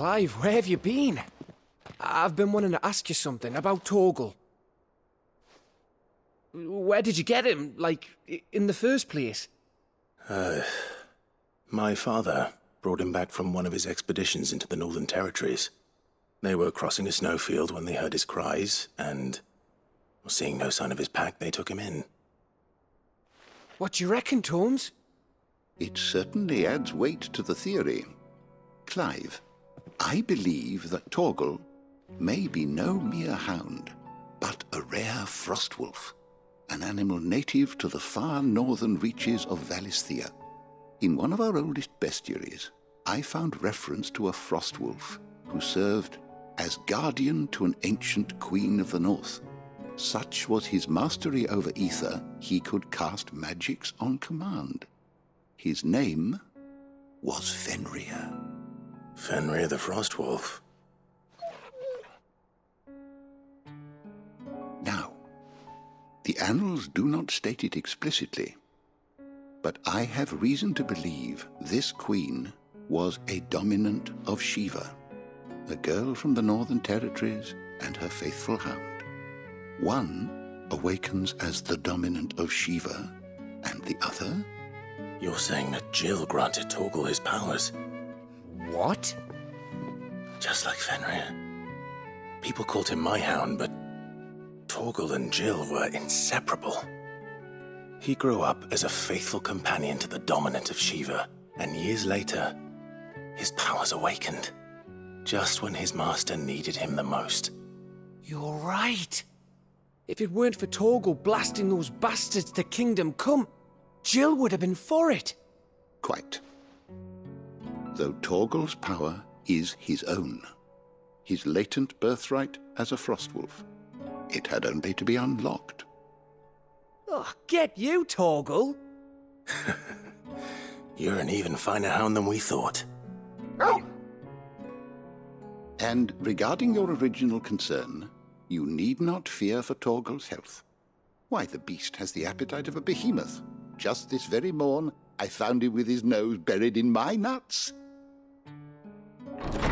Clive, where have you been? I've been wanting to ask you something about Torgal. Where did you get him, like, in the first place? Uh, my father brought him back from one of his expeditions into the Northern Territories. They were crossing a snowfield when they heard his cries, and seeing no sign of his pack, they took him in. What do you reckon, Tomes? It certainly adds weight to the theory. Clive, I believe that Torgal may be no mere hound, but a rare frost wolf, an animal native to the far northern reaches of Valisthea. In one of our oldest bestiaries, I found reference to a frost wolf who served as guardian to an ancient queen of the north. Such was his mastery over ether, he could cast magics on command. His name was Fenrir. Fenrir the Frostwolf. Now, the annals do not state it explicitly, but I have reason to believe this queen was a dominant of Shiva, a girl from the Northern Territories and her faithful hound. One awakens as the dominant of Shiva, and the other? You're saying that Jill granted Torgal his powers? What? Just like Fenrir. People called him my hound, but Torgal and Jill were inseparable. He grew up as a faithful companion to the dominant of Shiva, and years later, his powers awakened. Just when his master needed him the most. You're right. If it weren't for Torgal blasting those bastards to Kingdom Come, Jill would have been for it. Quite. Though Torgal's power is his own, his latent birthright as a Frostwolf. It had only to be unlocked. Oh, get you, Torgal! You're an even finer hound than we thought. And regarding your original concern, you need not fear for Torgal's health. Why, the beast has the appetite of a behemoth. Just this very morn, I found him with his nose buried in my nuts. Thank you.